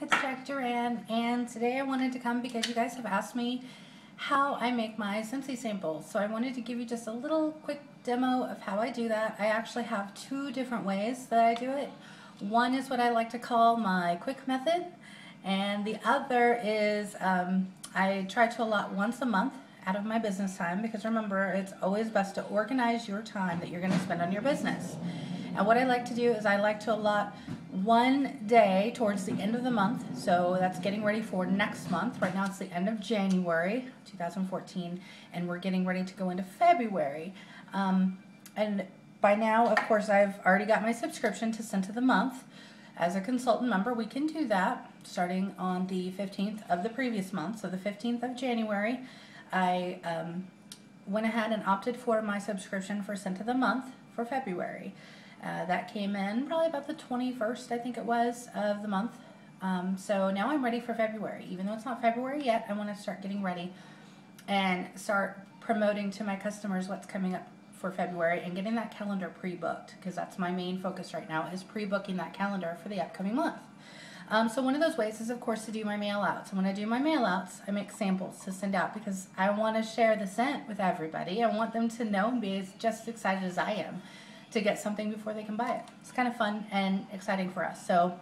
It's Jacqui Duran, and today I wanted to come because you guys have asked me how I make my Scentsy samples. So I wanted to give you just a little quick demo of how I do that. I actually have two different ways that I do it. One is what I like to call my quick method, and the other is um, I try to allot once a month out of my business time because remember, it's always best to organize your time that you're going to spend on your business. And what I like to do is I like to allot one day towards the end of the month. So that's getting ready for next month. Right now it's the end of January 2014, and we're getting ready to go into February. Um, and by now, of course, I've already got my subscription to Scent of the Month. As a consultant member, we can do that starting on the 15th of the previous month. So the 15th of January, I um, went ahead and opted for my subscription for Scent of the Month for February. Uh, that came in probably about the 21st, I think it was, of the month. Um, so now I'm ready for February. Even though it's not February yet, I want to start getting ready and start promoting to my customers what's coming up for February and getting that calendar pre-booked because that's my main focus right now is pre-booking that calendar for the upcoming month. Um, so one of those ways is of course to do my mail outs. And when I do my mail outs, I make samples to send out because I want to share the scent with everybody. I want them to know and be as just as excited as I am to get something before they can buy it. It's kind of fun and exciting for us. So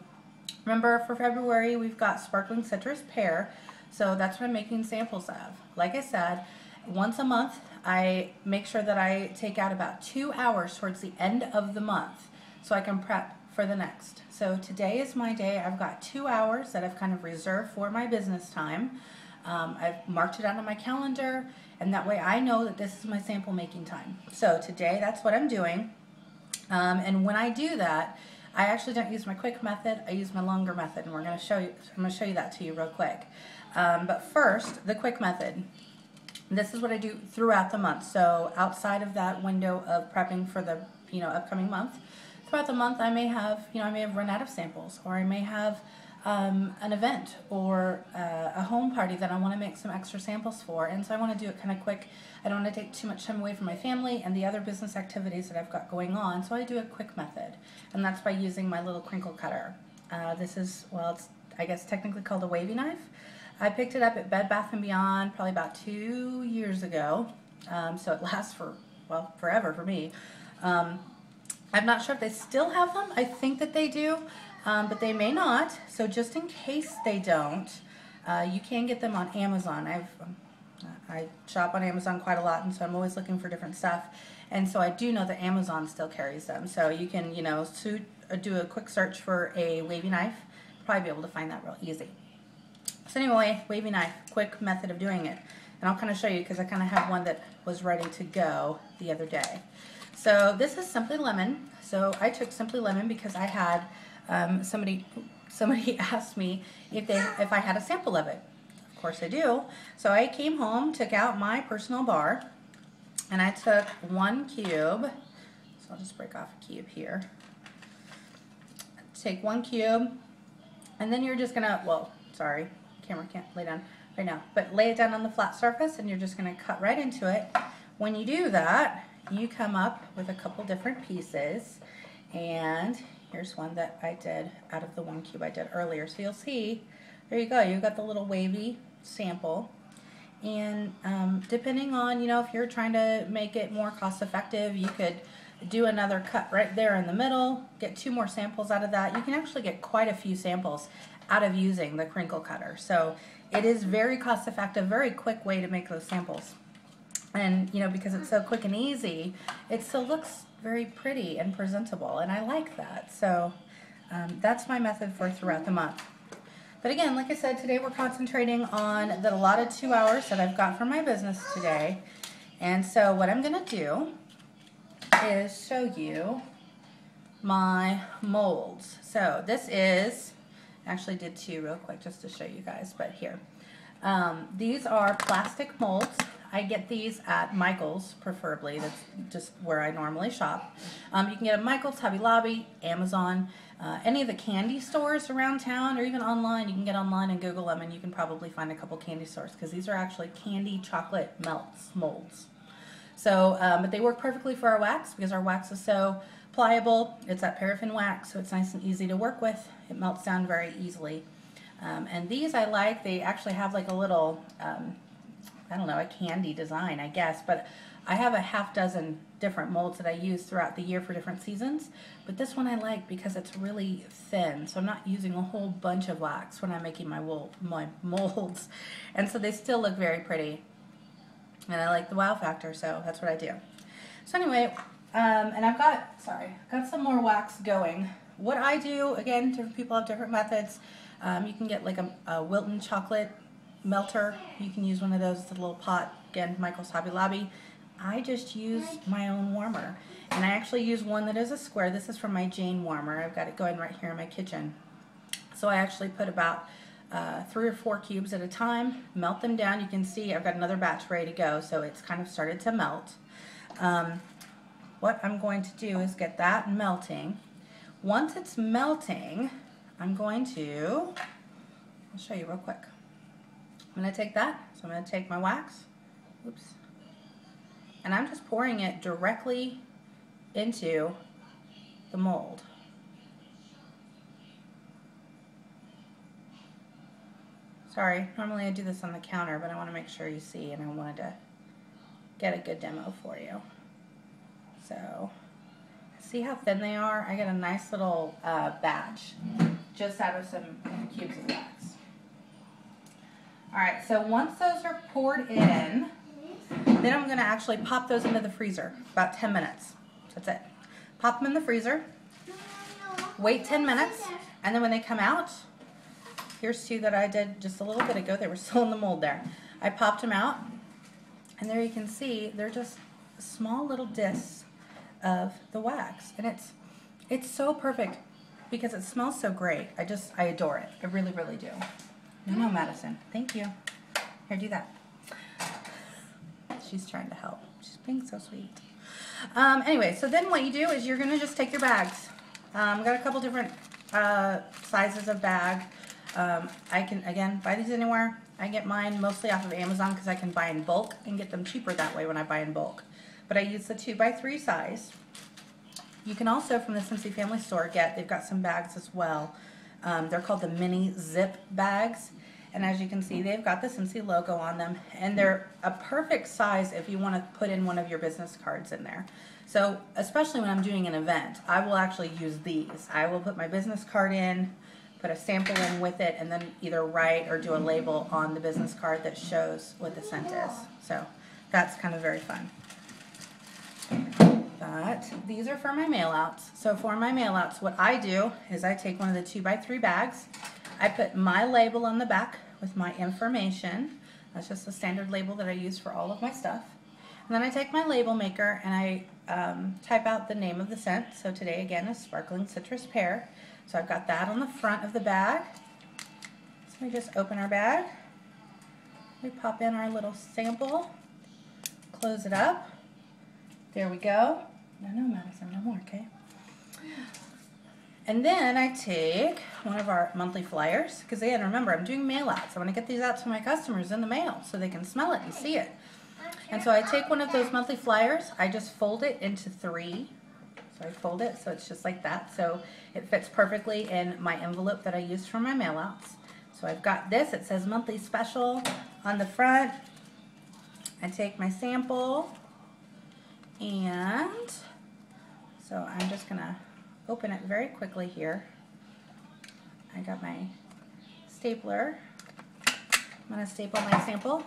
remember for February we've got sparkling citrus pear. So that's what I'm making samples of. Like I said, once a month I make sure that I take out about two hours towards the end of the month so I can prep for the next. So today is my day. I've got two hours that I've kind of reserved for my business time. Um, I've marked it out on my calendar and that way I know that this is my sample making time. So today that's what I'm doing. Um, and when I do that, I actually don't use my quick method, I use my longer method, and we're going to show you, I'm going to show you that to you real quick. Um, but first, the quick method. This is what I do throughout the month. So outside of that window of prepping for the, you know, upcoming month, throughout the month I may have, you know, I may have run out of samples, or I may have um, an event or uh, a home party that I want to make some extra samples for. And so I want to do it kind of quick. I don't want to take too much time away from my family and the other business activities that I've got going on. So I do a quick method. And that's by using my little crinkle cutter. Uh, this is, well, it's, I guess, technically called a wavy knife. I picked it up at Bed Bath & Beyond probably about two years ago. Um, so it lasts for, well, forever for me. Um, I'm not sure if they still have them. I think that they do um, but they may not. So just in case they don't, uh, you can get them on Amazon. I've I shop on Amazon quite a lot, and so I'm always looking for different stuff. And so I do know that Amazon still carries them. So you can, you know, uh, do a quick search for a wavy knife. Probably be able to find that real easy. So anyway, wavy knife, quick method of doing it. And I'll kind of show you because I kind of have one that was ready to go the other day. So this is Simply Lemon. So I took Simply Lemon because I had um, somebody somebody asked me if they if I had a sample of it. Of course I do. So I came home, took out my personal bar, and I took one cube. So I'll just break off a cube here. Take one cube, and then you're just gonna, well, sorry, camera can't lay down right now, but lay it down on the flat surface and you're just gonna cut right into it. When you do that, you come up with a couple different pieces and Here's one that I did out of the one cube I did earlier. So you'll see, there you go, you've got the little wavy sample. And um, depending on, you know, if you're trying to make it more cost effective, you could do another cut right there in the middle, get two more samples out of that. You can actually get quite a few samples out of using the crinkle cutter. So it is very cost effective, very quick way to make those samples. And, you know, because it's so quick and easy, it still looks very pretty and presentable, and I like that. So um, that's my method for throughout the month. But again, like I said, today we're concentrating on the allotted two hours that I've got for my business today. And so what I'm going to do is show you my molds. So this is, actually did two real quick just to show you guys, but here. Um, these are plastic molds I get these at Michael's, preferably. That's just where I normally shop. Um, you can get at Michael's, Hobby Lobby, Amazon, uh, any of the candy stores around town, or even online. You can get online and Google them, and you can probably find a couple candy stores because these are actually candy chocolate melts molds. So, um, but they work perfectly for our wax because our wax is so pliable. It's that paraffin wax, so it's nice and easy to work with. It melts down very easily. Um, and these I like, they actually have like a little, um, I don't know, a candy design, I guess, but I have a half dozen different molds that I use throughout the year for different seasons, but this one I like because it's really thin, so I'm not using a whole bunch of wax when I'm making my, wool, my molds, and so they still look very pretty, and I like the wow factor, so that's what I do. So anyway, um, and I've got, sorry, got some more wax going. What I do, again, different people have different methods. Um, you can get like a, a, Wilton chocolate melter. You can use one of those, little pot. Again, Michael's Hobby Lobby. I just use my own warmer. And I actually use one that is a square. This is from my Jane warmer. I've got it going right here in my kitchen. So I actually put about uh, three or four cubes at a time, melt them down. You can see I've got another batch ready to go, so it's kind of started to melt. Um, what I'm going to do is get that melting. Once it's melting, I'm going to, I'll show you real quick. I'm going to take that, so I'm going to take my wax, oops, and I'm just pouring it directly into the mold. Sorry, normally I do this on the counter, but I want to make sure you see, and I wanted to get a good demo for you. So, see how thin they are? I get a nice little uh, batch just out of some cubes of wax. Alright, so once those are poured in, then I'm going to actually pop those into the freezer, about 10 minutes. That's it. Pop them in the freezer, wait 10 minutes, and then when they come out, here's two that I did just a little bit ago. They were still in the mold there. I popped them out, and there you can see they're just small little discs of the wax. And it's, it's so perfect because it smells so great. I just, I adore it. I really, really do. No, no, Madison. Thank you. Here, do that. She's trying to help. She's being so sweet. Um, anyway, so then what you do is you're going to just take your bags. Um, I've got a couple different uh, sizes of bag. Um, I can, again, buy these anywhere. I get mine mostly off of Amazon because I can buy in bulk and get them cheaper that way when I buy in bulk. But I use the 2 by 3 size. You can also, from the Scentsy Family Store, get, they've got some bags as well. Um, they're called the mini zip bags. And as you can see, they've got the Scentsy logo on them. And they're a perfect size if you want to put in one of your business cards in there. So, especially when I'm doing an event, I will actually use these. I will put my business card in, put a sample in with it, and then either write or do a label on the business card that shows what the scent is. So, that's kind of very fun. But these are for my mailouts. So for my mailouts, what I do is I take one of the two by three bags. I put my label on the back with my information. That's just a standard label that I use for all of my stuff. And then I take my label maker and I um, type out the name of the scent. So today again is Sparkling Citrus Pear. So I've got that on the front of the bag. So we just open our bag. We pop in our little sample, close it up. There we go. No, no, Madison, no more, okay? And then I take one of our monthly flyers, because again, remember, I'm doing mail outs. I want to get these out to my customers in the mail so they can smell it and see it. And so I take one of those monthly flyers, I just fold it into three. So I fold it so it's just like that. So it fits perfectly in my envelope that I use for my mail outs. So I've got this, it says monthly special on the front. I take my sample and so I'm just going to open it very quickly here. I got my stapler. I'm going to staple my sample.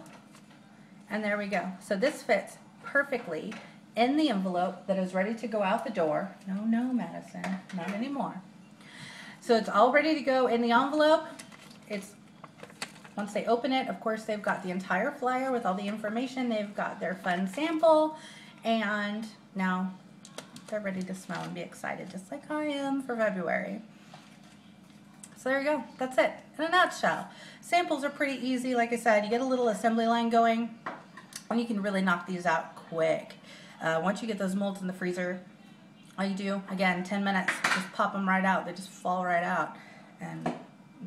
And there we go. So this fits perfectly in the envelope that is ready to go out the door. No, no, Madison, not anymore. So it's all ready to go in the envelope. It's once they open it, of course, they've got the entire flyer with all the information. They've got their fun sample, and now they're ready to smell and be excited, just like I am for February. So there you go. That's it in a nutshell. Samples are pretty easy. Like I said, you get a little assembly line going, and you can really knock these out quick. Uh, once you get those molds in the freezer, all you do, again, 10 minutes, just pop them right out. They just fall right out. And,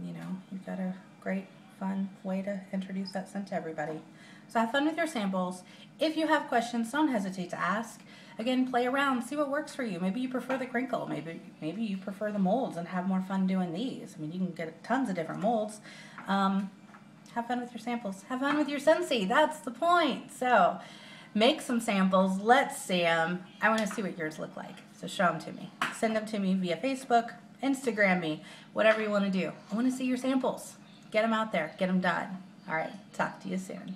you know, you've got a great, fun way to introduce that scent to everybody. So have fun with your samples. If you have questions, don't hesitate to ask. Again, play around, see what works for you. Maybe you prefer the crinkle. Maybe maybe you prefer the molds and have more fun doing these. I mean, you can get tons of different molds. Um, have fun with your samples. Have fun with your Scentsy. That's the point. So make some samples. Let's see them. I want to see what yours look like. So show them to me. Send them to me via Facebook, Instagram me, whatever you want to do. I want to see your samples. Get them out there. Get them done. All right. Talk to you soon.